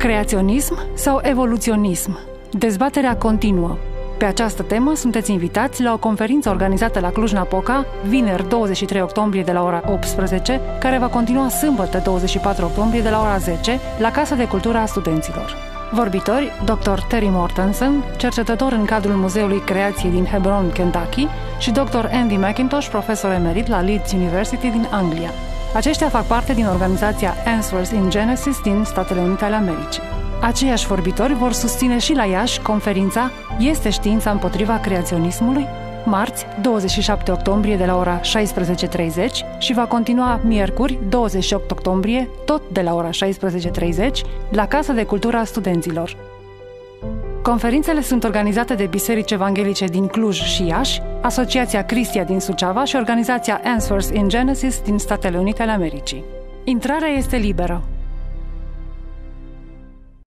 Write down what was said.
Creaționism sau evoluționism? Dezbaterea continuă. Pe această temă sunteți invitați la o conferință organizată la Cluj-Napoca, vineri 23 octombrie de la ora 18, care va continua sâmbătă 24 octombrie de la ora 10 la Casa de Cultură a Studenților. Vorbitori, Dr. Terry Mortensen, cercetător în cadrul Muzeului Creației din Hebron, Kentucky, și Dr. Andy McIntosh, profesor emerit la Leeds University din Anglia. Aceștia fac parte din organizația Answers in Genesis din Statele Unite ale Americii. Aceiași vorbitori vor susține și la Iași conferința Este știința împotriva creaționismului? Marți, 27 octombrie de la ora 16.30 și va continua miercuri, 28 octombrie, tot de la ora 16.30, la Casa de Cultură a Studenților. Conferințele sunt organizate de biserici evanghelice din Cluj și Iași, Asociația Cristia din Suceava și organizația Answers in Genesis din Statele Unite ale Americii. Intrarea este liberă.